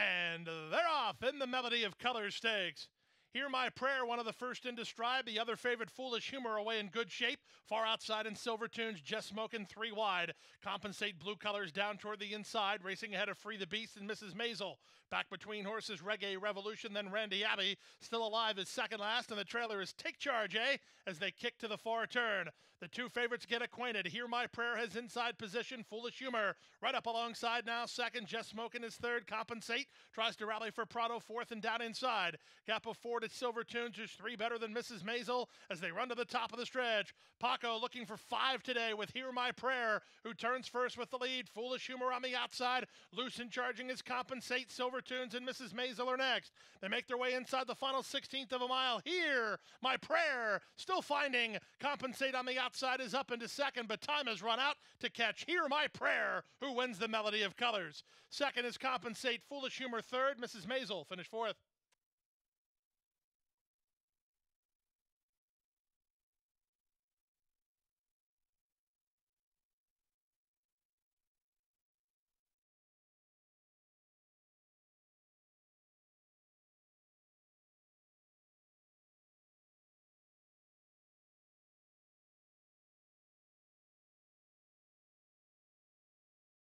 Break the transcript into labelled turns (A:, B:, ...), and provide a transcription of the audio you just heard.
A: And they're off in the Melody of Color Stakes. Hear My Prayer, one of the first in to stride. The other favorite, Foolish Humor, away in good shape. Far outside in Silver Tunes, just smoking three wide. Compensate Blue Colors down toward the inside, racing ahead of Free the Beast and Mrs. Maisel. Back between horses, Reggae Revolution, then Randy Abbey. Still alive is second last, and the trailer is Take Charge, eh? As they kick to the far turn. The two favorites get acquainted. Hear My Prayer has inside position, Foolish Humor. Right up alongside now, second, Just Smoking is third. Compensate tries to rally for Prado, fourth and down inside. Gap of four Silver Tunes, who's three better than Mrs. Maisel as they run to the top of the stretch. Paco looking for five today with Hear My Prayer, who turns first with the lead. Foolish Humor on the outside. Loose and charging his compensate. Silver Tunes and Mrs. Maisel are next. They make their way inside the final 16th of a mile. Hear My Prayer, still finding compensate on the outside is up into second, but time has run out to catch Hear My Prayer, who wins the Melody of Colors. Second is compensate. Foolish Humor third. Mrs. Maisel finished fourth.